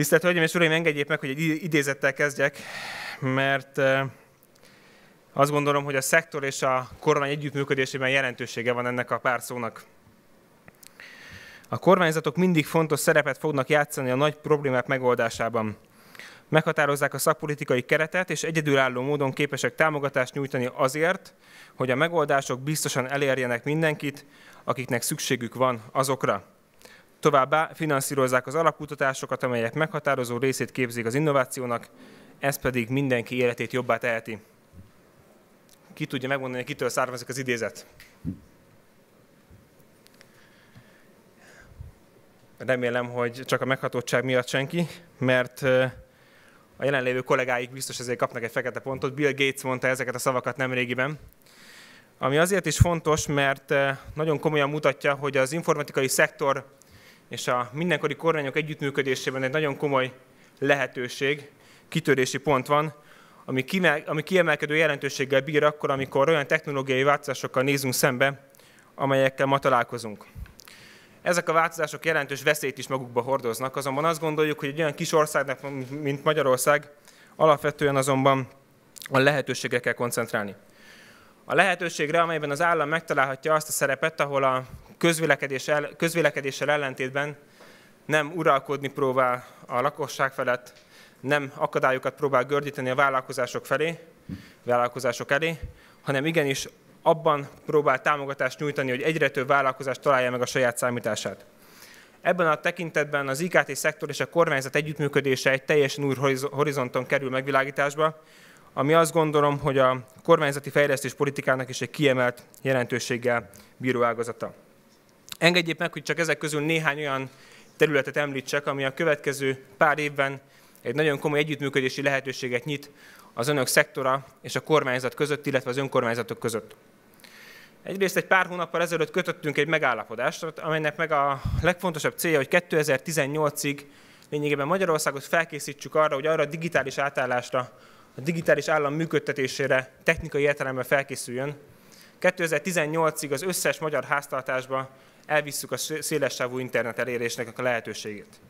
Tisztelt Hölgyeim és Uraim, engedjék meg, hogy egy idézettel kezdjek, mert azt gondolom, hogy a szektor és a kormány együttműködésében jelentősége van ennek a pár szónak. A kormányzatok mindig fontos szerepet fognak játszani a nagy problémák megoldásában. Meghatározzák a szakpolitikai keretet, és egyedülálló módon képesek támogatást nyújtani azért, hogy a megoldások biztosan elérjenek mindenkit, akiknek szükségük van azokra. Továbbá finanszírozzák az alapkutatásokat, amelyek meghatározó részét képzik az innovációnak, ez pedig mindenki életét jobbá teheti. Ki tudja megmondani, kitől származik az idézet? Remélem, hogy csak a meghatottság miatt senki, mert a jelenlévő kollégáik biztos ezért kapnak egy fekete pontot. Bill Gates mondta ezeket a szavakat nemrégiben. Ami azért is fontos, mert nagyon komolyan mutatja, hogy az informatikai szektor és a mindenkori kormányok együttműködésében egy nagyon komoly lehetőség, kitörési pont van, ami, kimel, ami kiemelkedő jelentőséggel bír akkor, amikor olyan technológiai változásokkal nézünk szembe, amelyekkel ma találkozunk. Ezek a változások jelentős veszélyt is magukba hordoznak, azonban azt gondoljuk, hogy egy olyan kis országnak, mint Magyarország, alapvetően azonban a lehetőségre kell koncentrálni. A lehetőségre, amelyben az állam megtalálhatja azt a szerepet, ahol a közvélekedéssel, közvélekedéssel ellentétben nem uralkodni próbál a lakosság felett, nem akadályokat próbál gördíteni a vállalkozások felé, vállalkozások elé, hanem igenis abban próbál támogatást nyújtani, hogy egyre több vállalkozás találja meg a saját számítását. Ebben a tekintetben az IKT szektor és a kormányzat együttműködése egy teljesen új horizonton kerül megvilágításba, ami azt gondolom, hogy a kormányzati fejlesztés politikának is egy kiemelt jelentőséggel bíró ágazata. Engedjék meg, hogy csak ezek közül néhány olyan területet említsek, ami a következő pár évben egy nagyon komoly együttműködési lehetőséget nyit az önök szektora és a kormányzat között, illetve az önkormányzatok között. Egyrészt egy pár hónappal ezelőtt kötöttünk egy megállapodást, amelynek meg a legfontosabb célja, hogy 2018-ig lényegében Magyarországot felkészítsük arra, hogy arra a digitális átállásra, a digitális állam működtetésére technikai értelemben felkészüljön. 2018-ig az összes magyar háztartásba elvisszük a szélessávú internet elérésnek a lehetőségét.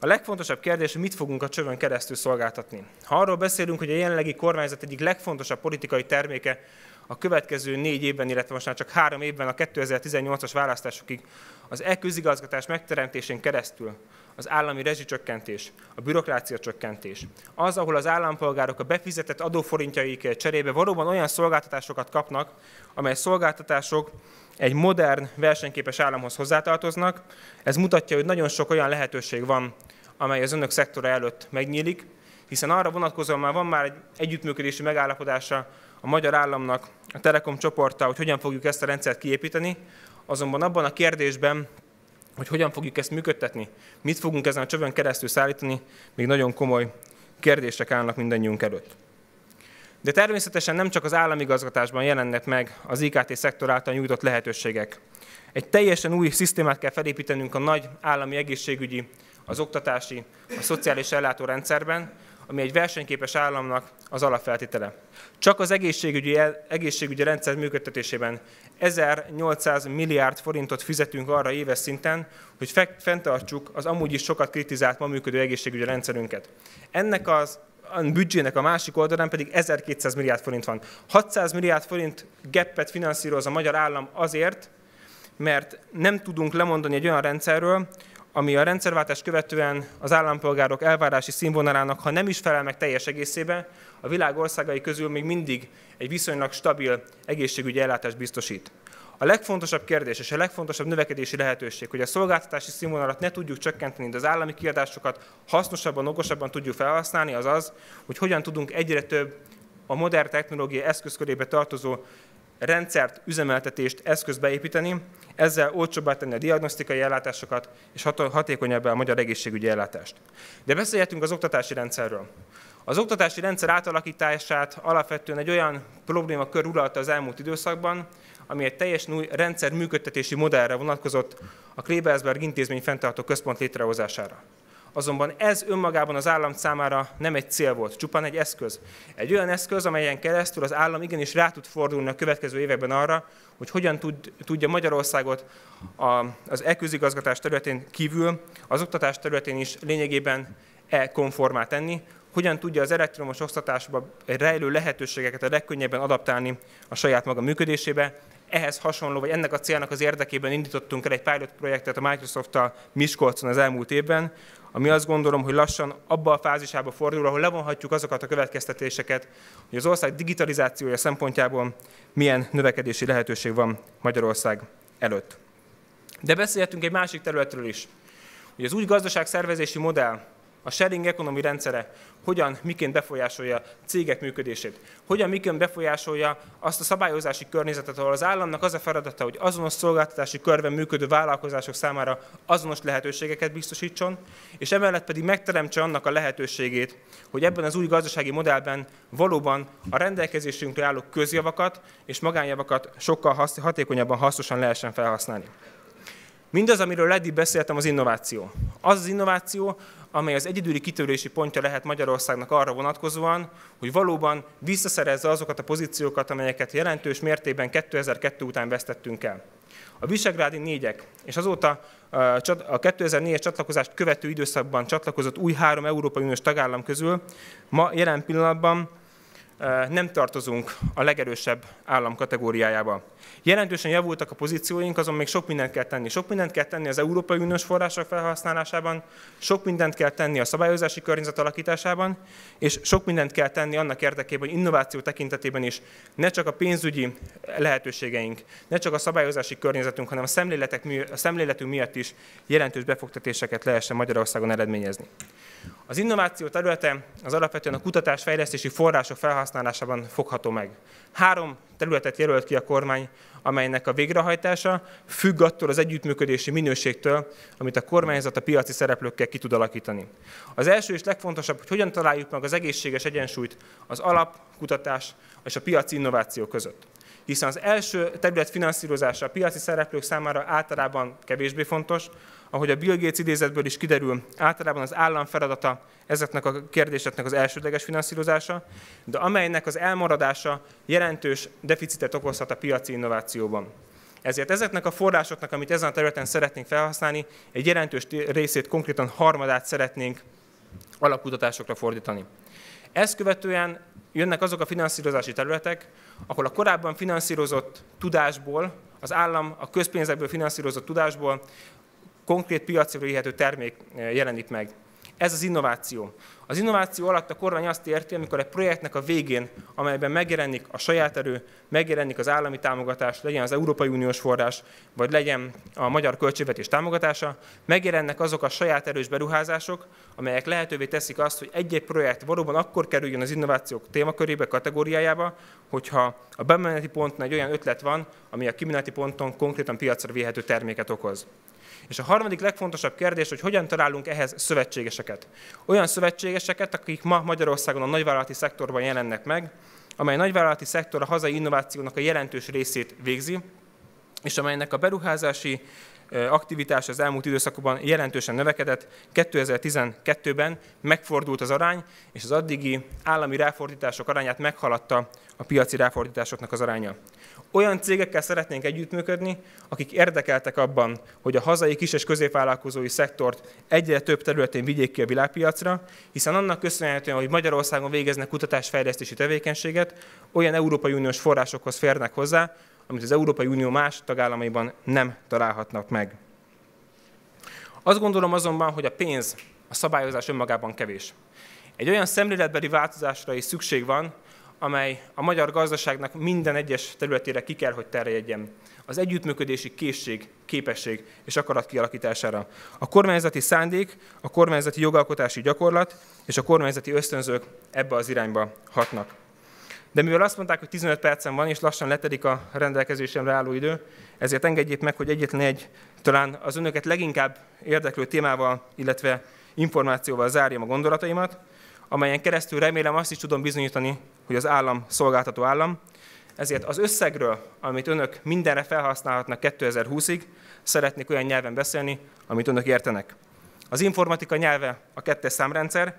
A legfontosabb kérdés, hogy mit fogunk a csövön keresztül szolgáltatni. Ha arról beszélünk, hogy a jelenlegi kormányzat egyik legfontosabb politikai terméke a következő négy évben, illetve most már csak három évben a 2018-as választásokig az e-közigazgatás megteremtésén keresztül az állami rezsicsökkentés, a bürokrácia csökkentés, az, ahol az állampolgárok a befizetett adóforintjaik cserébe valóban olyan szolgáltatásokat kapnak, amely szolgáltatások egy modern, versenyképes államhoz hozzátartoznak. Ez mutatja, hogy nagyon sok olyan lehetőség van, amely az önök szektora előtt megnyílik, hiszen arra vonatkozóan már van már egy együttműködési megállapodása a magyar államnak, a Telekom csoporttal, hogy hogyan fogjuk ezt a rendszert kiépíteni, azonban abban a kérdésben, hogy hogyan fogjuk ezt működtetni, mit fogunk ezen a csövön keresztül szállítani, még nagyon komoly kérdések állnak mindannyiunk előtt. De természetesen nem csak az államigazgatásban jelennek meg az IKT szektor által nyújtott lehetőségek. Egy teljesen új szisztémát kell felépítenünk a nagy állami egészségügyi, az oktatási, a szociális ellátórendszerben, ami egy versenyképes államnak az alapfeltétele. Csak az egészségügyi, egészségügyi rendszer működtetésében 1800 milliárd forintot fizetünk arra éves szinten, hogy fenntartsuk az amúgy is sokat kritizált ma működő egészségügyi rendszerünket. Ennek az a büdzsének a másik oldalán pedig 1200 milliárd forint van. 600 milliárd forint geppet finanszíroz a magyar állam azért, mert nem tudunk lemondani egy olyan rendszerről, ami a rendszerváltás követően az állampolgárok elvárási színvonalának, ha nem is felel meg teljes egészében, a világ országai közül még mindig egy viszonylag stabil egészségügyi ellátást biztosít. A legfontosabb kérdés és a legfontosabb növekedési lehetőség, hogy a szolgáltatási színvonalat ne tudjuk csökkenteni, de az állami kiadásokat hasznosabban, okosabban tudjuk felhasználni, az az, hogy hogyan tudunk egyre több a modern technológia eszközkörébe tartozó rendszert, üzemeltetést, eszközt beépíteni, ezzel olcsóbbá tenni a diagnosztikai ellátásokat, és hatékonyabbá a magyar egészségügyi ellátást. De beszélhetünk az oktatási rendszerről. Az oktatási rendszer átalakítását alapvetően egy olyan probléma kör uralta az elmúlt időszakban, ami egy teljesen új rendszer működtetési modellre vonatkozott a Klebersberg intézmény fenntartó központ létrehozására. Azonban ez önmagában az állam számára nem egy cél volt, csupán egy eszköz. Egy olyan eszköz, amelyen keresztül az állam igenis rá tud fordulni a következő években arra, hogy hogyan tud, tudja Magyarországot a, az e területén kívül, az oktatás területén is lényegében e-konformá tenni, hogyan tudja az elektromos oktatásba rejlő lehetőségeket a legkönnyebben adaptálni a saját maga működésébe. Ehhez hasonló, vagy ennek a célnak az érdekében indítottunk el egy pilot projektet a Microsoft-tal Miskolcon az elmúlt évben, ami azt gondolom, hogy lassan abba a fázisába fordul, ahol levonhatjuk azokat a következtetéseket, hogy az ország digitalizációja szempontjából milyen növekedési lehetőség van Magyarország előtt. De beszélhetünk egy másik területről is, hogy az új gazdaságszervezési modell, a sharing economy rendszere hogyan, miként befolyásolja cégek működését, hogyan, miként befolyásolja azt a szabályozási környezetet, ahol az államnak az a feladata, hogy azonos szolgáltatási körben működő vállalkozások számára azonos lehetőségeket biztosítson, és emellett pedig megteremtse annak a lehetőségét, hogy ebben az új gazdasági modellben valóban a rendelkezésünkre álló közjavakat és magánjavakat sokkal hatékonyabban, hasznosan lehessen felhasználni. Mindaz, amiről eddig beszéltem, az innováció. Az az innováció, amely az egyedüli kitörési pontja lehet Magyarországnak arra vonatkozóan, hogy valóban visszaszerezze azokat a pozíciókat, amelyeket jelentős mértékben 2002 után vesztettünk el. A Visegrádi négyek, és azóta a 2004-es csatlakozást követő időszakban csatlakozott új három Európai Uniós tagállam közül ma jelen pillanatban nem tartozunk a legerősebb állam kategóriájába. Jelentősen javultak a pozícióink, azon még sok mindent kell tenni. Sok mindent kell tenni az Európai Uniós források felhasználásában, sok mindent kell tenni a szabályozási környezet alakításában, és sok mindent kell tenni annak érdekében, hogy innováció tekintetében is ne csak a pénzügyi lehetőségeink, ne csak a szabályozási környezetünk, hanem a, szemléletek, a szemléletünk miatt is jelentős befogtatéseket lehessen Magyarországon eredményezni. Az innováció területe az alapvetően a kutatás-fejlesztési források felhasználásában fogható meg. Három területet jelölt ki a kormány, amelynek a végrehajtása függ attól az együttműködési minőségtől, amit a kormányzat a piaci szereplőkkel ki tud alakítani. Az első és legfontosabb, hogy hogyan találjuk meg az egészséges egyensúlyt az alapkutatás és a piaci innováció között hiszen az első terület finanszírozása a piaci szereplők számára általában kevésbé fontos, ahogy a Bill Gates idézetből is kiderül, általában az állam feladata ezeknek a kérdéseknek az elsődleges finanszírozása, de amelynek az elmaradása jelentős deficitet okozhat a piaci innovációban. Ezért ezeknek a forrásoknak, amit ezen a területen szeretnénk felhasználni, egy jelentős részét, konkrétan harmadát szeretnénk alapkutatásokra fordítani. Ezt követően jönnek azok a finanszírozási területek, ahol a korábban finanszírozott tudásból, az állam a közpénzekből finanszírozott tudásból konkrét piacra vihető termék eh, jelenik meg. Ez az innováció. Az innováció alatt a kormány azt érti, amikor egy projektnek a végén, amelyben megjelenik a saját erő, megjelenik az állami támogatás, legyen az Európai Uniós forrás, vagy legyen a magyar költségvetés támogatása, megjelennek azok a saját erős beruházások, amelyek lehetővé teszik azt, hogy egy-egy projekt valóban akkor kerüljön az innovációk témakörébe, kategóriájába, hogyha a bemeneti ponton egy olyan ötlet van, ami a kimeneti ponton konkrétan piacra vihető terméket okoz. És a harmadik legfontosabb kérdés, hogy hogyan találunk ehhez szövetségeseket. Olyan szövetségeseket, akik ma Magyarországon a nagyvállalati szektorban jelennek meg, amely nagyvállalati szektor a hazai innovációnak a jelentős részét végzi, és amelynek a beruházási aktivitás az elmúlt időszakban jelentősen növekedett. 2012-ben megfordult az arány, és az addigi állami ráfordítások arányát meghaladta a piaci ráfordításoknak az aránya. Olyan cégekkel szeretnénk együttműködni, akik érdekeltek abban, hogy a hazai kis- és középvállalkozói szektort egyre több területén vigyék ki a világpiacra, hiszen annak köszönhetően, hogy Magyarországon végeznek kutatásfejlesztési tevékenységet, olyan Európai Uniós forrásokhoz férnek hozzá, amit az Európai Unió más tagállamaiban nem találhatnak meg. Azt gondolom azonban, hogy a pénz, a szabályozás önmagában kevés. Egy olyan szemléletbeli változásra is szükség van, amely a magyar gazdaságnak minden egyes területére ki kell, hogy terjedjen. Az együttműködési készség, képesség és akarat kialakítására. A kormányzati szándék, a kormányzati jogalkotási gyakorlat és a kormányzati ösztönzők ebbe az irányba hatnak. De mivel azt mondták, hogy 15 percen van, és lassan letedik a rendelkezésemre álló idő, ezért engedjék meg, hogy egyetlen egy, talán az önöket leginkább érdeklő témával, illetve információval zárjam a gondolataimat, amelyen keresztül remélem azt is tudom bizonyítani, hogy az állam szolgáltató állam. Ezért az összegről, amit önök mindenre felhasználhatnak 2020-ig, szeretnék olyan nyelven beszélni, amit önök értenek. Az informatika nyelve a kettes számrendszer,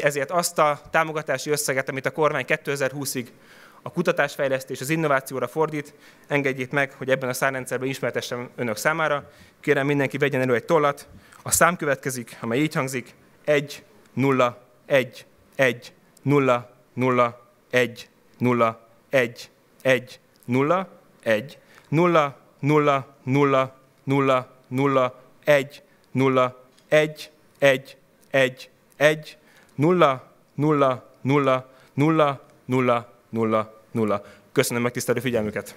ezért azt a támogatási összeget, amit a kormány 2020-ig a kutatásfejlesztés, az innovációra fordít, engedjék meg, hogy ebben a számrendszerben ismertessem önök számára. Kérem mindenki vegyen elő egy tollat. A szám következik, amely így hangzik, 1, 0, 1, 1, 0, 0, 1, 0, 1, 1, 0, 1, 0, 0, 0, 0, 0, 1, 0, 1, 1, 1, 1, 0, 0, 0, 0, 0, 0, 0. Köszönöm megtisztelő figyelmüket!